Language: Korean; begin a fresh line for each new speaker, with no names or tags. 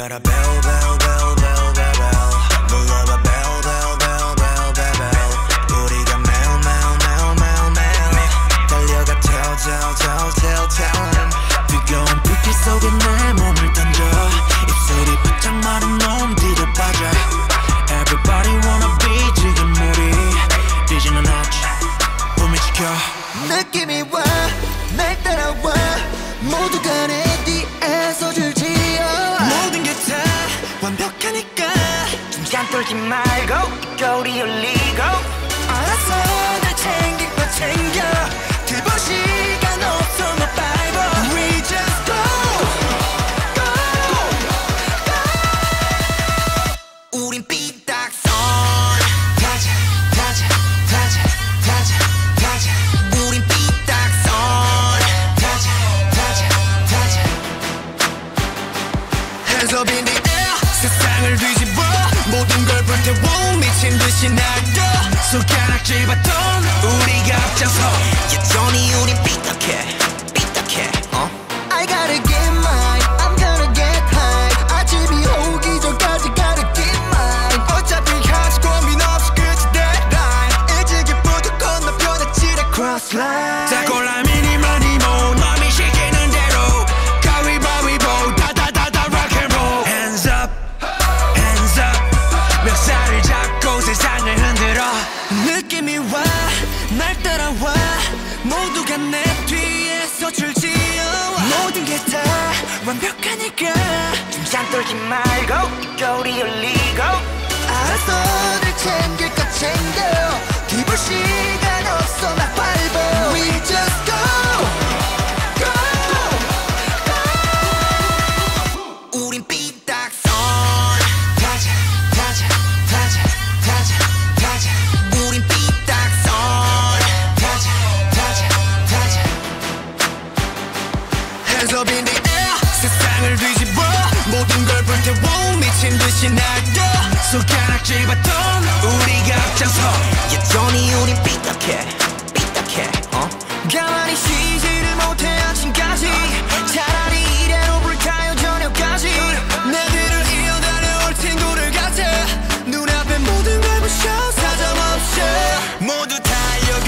울려라 bell bell bell bell bell bell 눌러봐 bell bell bell bell bell bell 우리가 매우 매우 매우 매우 매우 달려가 tell tell tell tell tell 뜨거운 불길 속에 내 몸을 던져 입술이 바짝 마른 놈 뒤로 빠져 Everybody wanna be 지금 우리 이제는 어찌 봄이 지켜
느낌이 와날 따라와 모두가 내
뚫지 말고 겨울이 올리고.
알았어 날 챙길 거 챙겨. 두번 시간 없어 너 바이버 We just go go 우린 삐딱선. 타자 타자 타자 타자 타자. 우린 삐딱선. 타자 타자 타자. Hands up in the air 세상을 뒤집어 모든 걸 불태워 미친 듯이 날려
손가락질 받던 우리가 앞장서
여전히 우린 삐딱해 삐딱해 어?
I gotta get mine. I'm gonna get high. 아침이 오기 전까지 gotta get mine. 어차피 가지 고민 없이 끝이 deadline 일찍이부터 건너편에 칠해 cross line 날 따라와. 모두가 내 뒤에서 줄지어 모든 게 다 완벽하니까.
중간 뚫지 말고 겨울이 올리고.
알았어 늘 챙길 거 챙겨. 뒤볼 시 Hands up in the air 세상을 뒤집어 모든 걸 불태워 미친 듯이 날려
손가락질 받던 우리가 앞장서
여전히 우린 삐딱해 삐딱해 어?
가만히 쉬지를 못해 아침까지 차라리 이대로 불타요 저녁까지 내 뒤를 이어다녀 올 친구를 같아 눈앞에 모든 걸 부셔 사정없이 모두 달려